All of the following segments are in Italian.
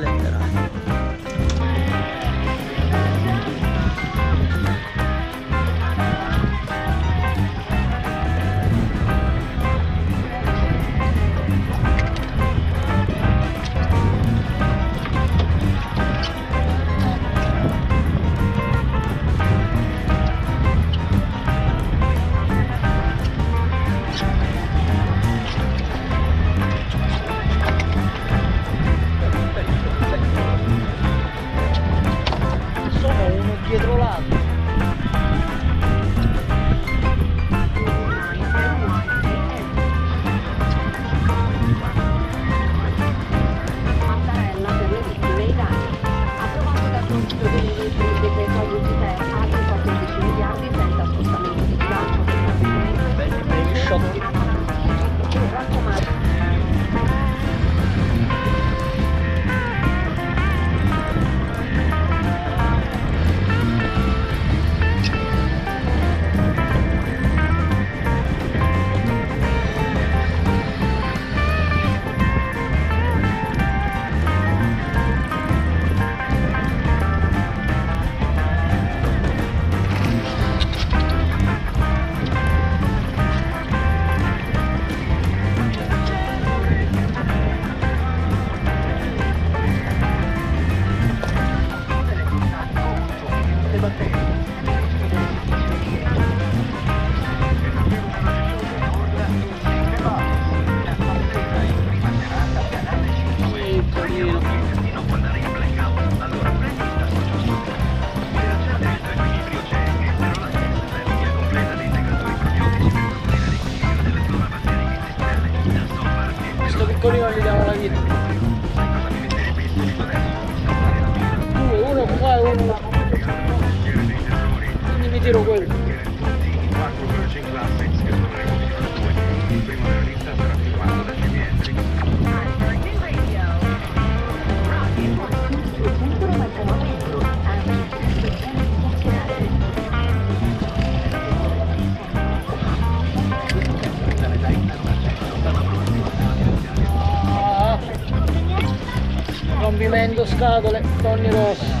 だったら。tiro quello. rompimento scatole, tonni rossi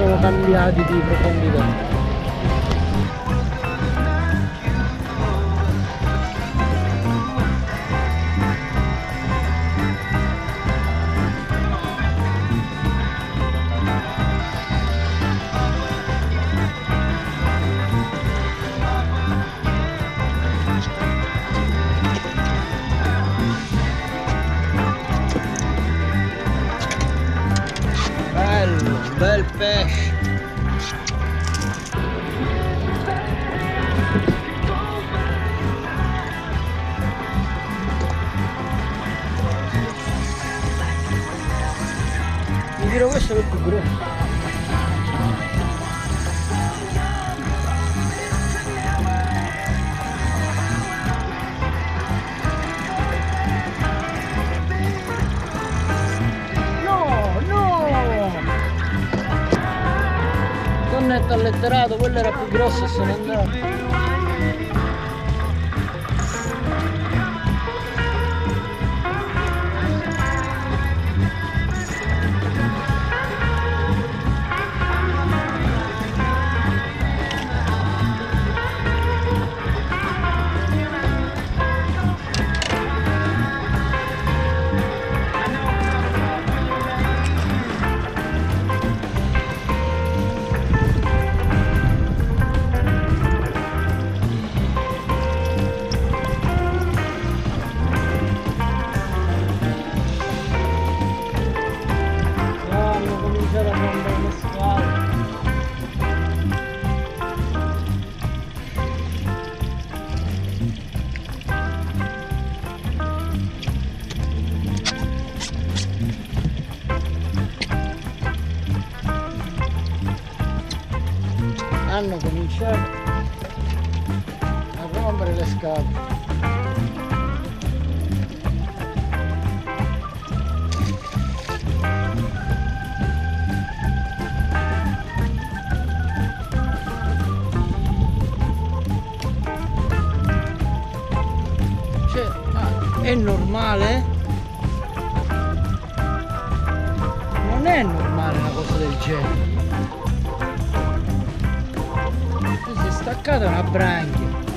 sono cambiati di profondità. È più grosso. Tonnetto alletterato, quello era più grosso e se n'è andato. Hanno cominciato a rompere le scale. Hanno cominciato a rompere le scale. È normale? Non è normale una cosa del genere. Si è staccata una branchia.